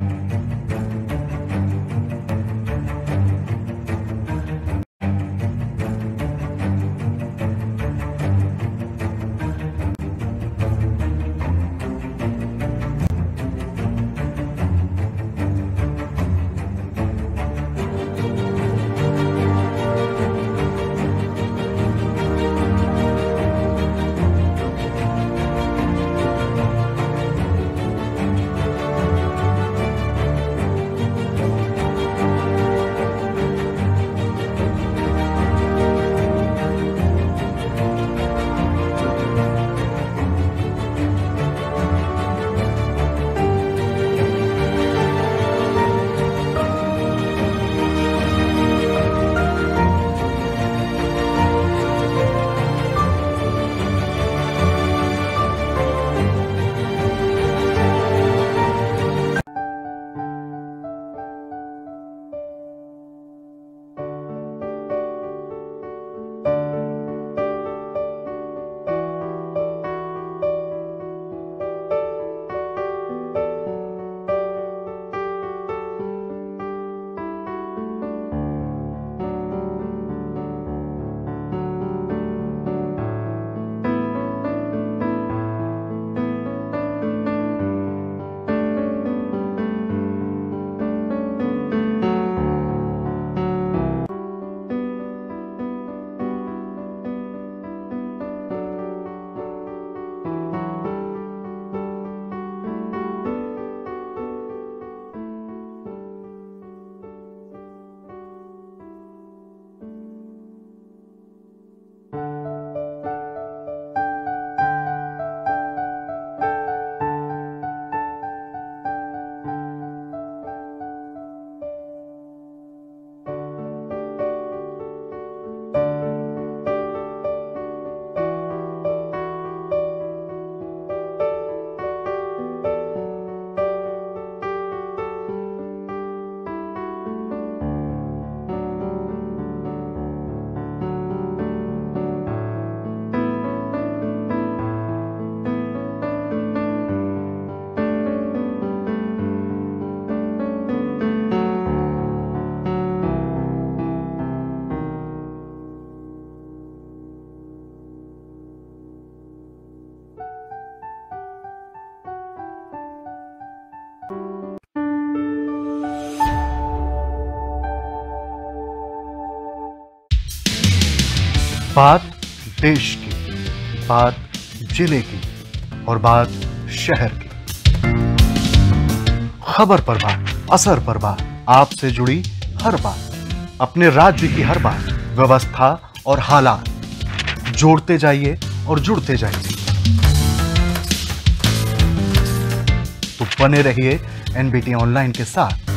何? बात देश की, बात ज़िले की और बात शहर की। खबर पर बात, असर पर बात, आपसे जुड़ी हर बात, अपने राज्य की हर बात, व्यवस्था और हालात। जोड़ते जाइए और जुड़ते जाइए। तो बने रहिए एनबीटी ऑनलाइन के साथ।